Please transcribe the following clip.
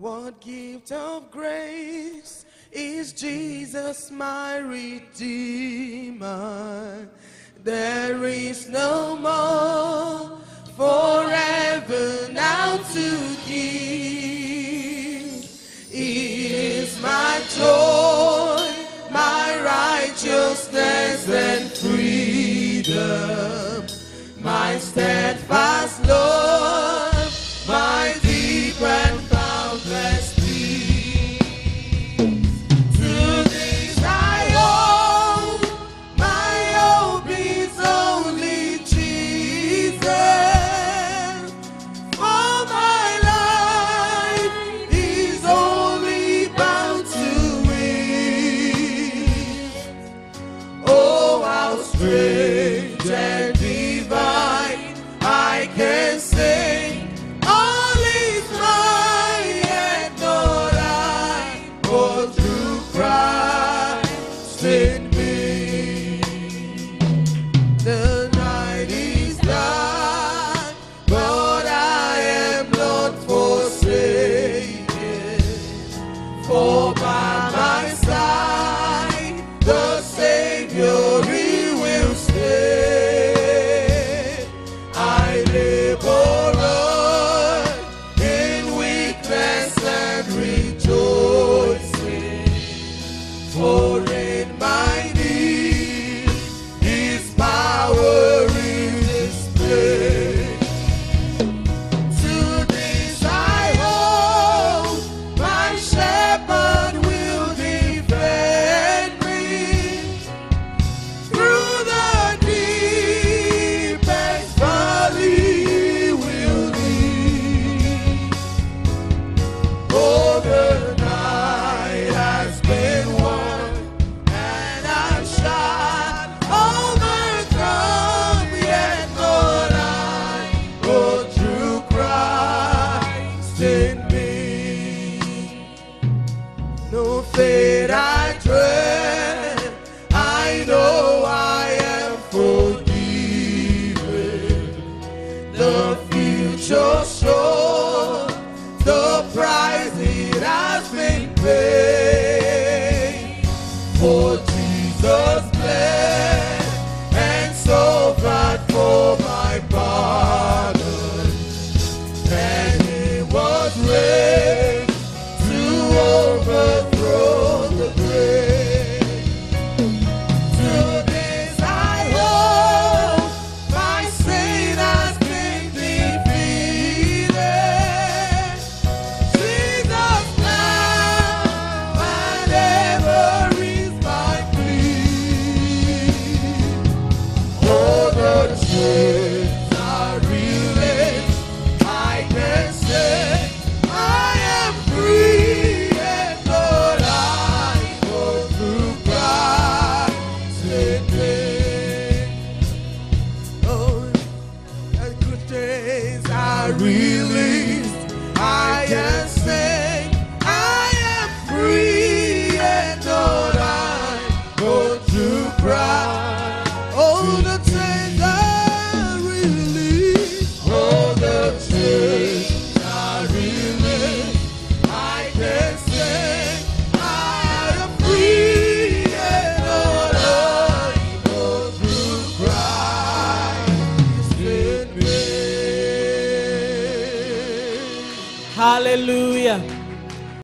What gift of grace is Jesus my Redeemer? There is no more forever now to give. It is my joy, my righteousness and freedom, my stand. day. no fate I dread. I know I am forgiven. The future sure, the price it has been paid. I really Aleluia.